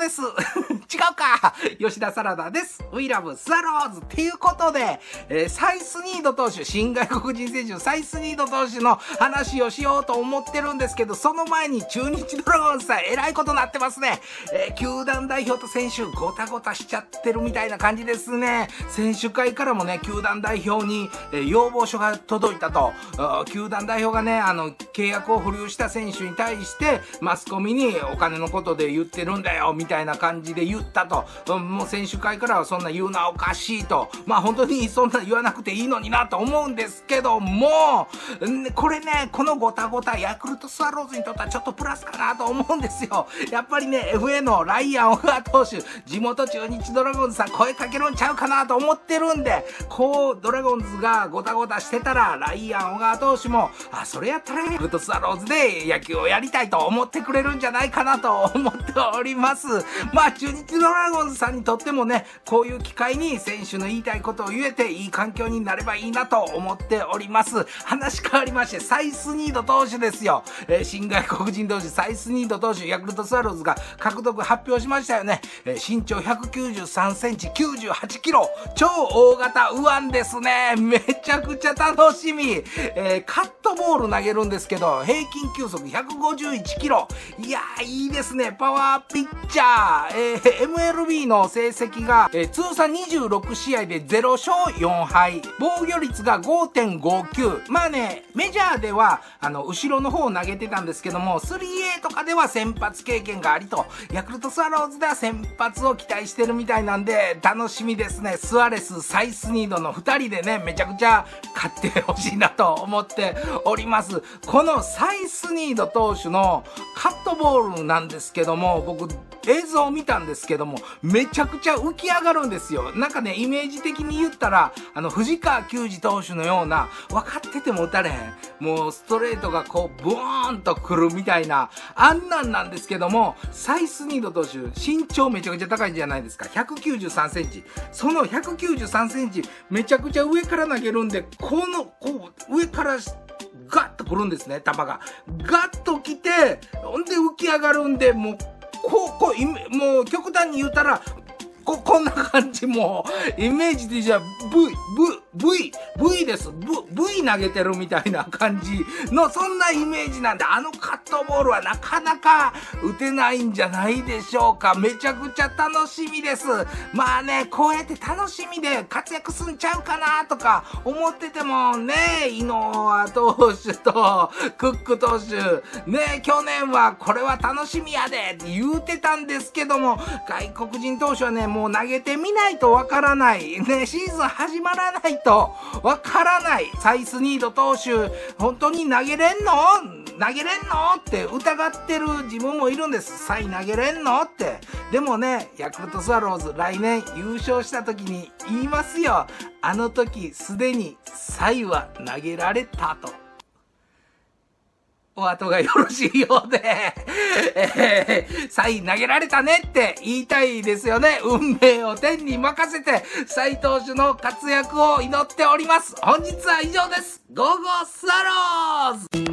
です。違うか 吉田サラダです。ウィラブスワローズっていうことで、えーサイスニード投手、新外国人選手のサイスニード投手の話をしようと思ってるんですけど、その前に中日ドラゴンズさん、えらいことなってますね。えー球団代表と選手、ごたごたしちゃってるみたいな感じですね。選手会からもね、球団代表に、えー要望書が届いたと。球団代表がね、あの、契約を保留した選手に対して、マスコミにお金のことで言ってるんだよ、みたいな感じで言うったと。うんもう選手会からはそんな言うのはおかしいと。まあ本当にそんな言わなくていいのになと思うんですけども、これね、このごたごた、ヤクルトスワローズにとってはちょっとプラスかなと思うんですよ。やっぱりね、FA のライアン・小川投手、地元中日ドラゴンズさん声かけるんちゃうかなと思ってるんで、こう、ドラゴンズがごたごたしてたら、ライアン・小川投手も、あ、それやったらヤクルトスワローズで野球をやりたいと思ってくれるんじゃないかなと思っております。まあ、中日ドラゴンズさんにとってもね、こういう機会に選手の言いたいことを言えていい環境になればいいなと思っております。話変わりまして、サイスニード投手ですよ。えー新外国人投手、サイスニード投手、ヤクルトスワローズが獲得発表しましたよね。えー身長193センチ、98キロ、超大型右腕ですね。めちゃくちゃ楽しみ。えーカットボール投げるんですけど、平均球速151キロ。いやー、いいですね。パワーピッチャー。えー MLB の成績が、えー通算26試合で0勝4敗。防御率が5.59。まあね、メジャーでは、あの、後ろの方を投げてたんですけども、3A とかでは先発経験がありと、ヤクルトスワローズでは先発を期待してるみたいなんで、楽しみですね。スアレス、サイスニードの2人でね、めちゃくちゃ勝ってほしいなと思っております。このサイスニード投手のカットボールなんですけども、僕、映像を見たんですけどけども、めちゃくちゃ浮き上がるんですよ。なんかね、イメージ的に言ったら、あの、藤川球児投手のような、分かってても打たれへん。もう、ストレートがこう、ブーンと来るみたいな、あんなんなんですけども、サイスニード投手、身長めちゃくちゃ高いじゃないですか。193センチ。その193センチ、めちゃくちゃ上から投げるんで、この、こう、上から、ガッと来るんですね、球が。ガッと来て、ほんで浮き上がるんで、もう、こう、こう、もう極端に言ったら、こ、こんな感じ、もう、イメージでじゃあ、V、V、V、です。V、V 投げてるみたいな感じの、そんなイメージなんで、あのカットボールはなかなか打てないんじゃないでしょうか。めちゃくちゃ楽しみです。まあね、こうやって楽しみで活躍すんちゃうかなとか思っててもね、井上投手とクック投手、ね、去年はこれは楽しみやでって言うてたんですけども、外国人投手はね、もう投げてみないとわからない。ね、シーズン始まらないとわからない。サイスニード投手、本当に投げれんの？投げれんの？って疑ってる自分もいるんです。サイ投げれんの？って。でもね、ヤクルトスワローズ来年優勝した時に言いますよ。あの時すでにサイは投げられたと。お後がよろしいようで、えー、サイン投げられたねって言いたいですよね。運命を天に任せて、サイ投手の活躍を祈っております。本日は以上です。ゴーゴースワローズ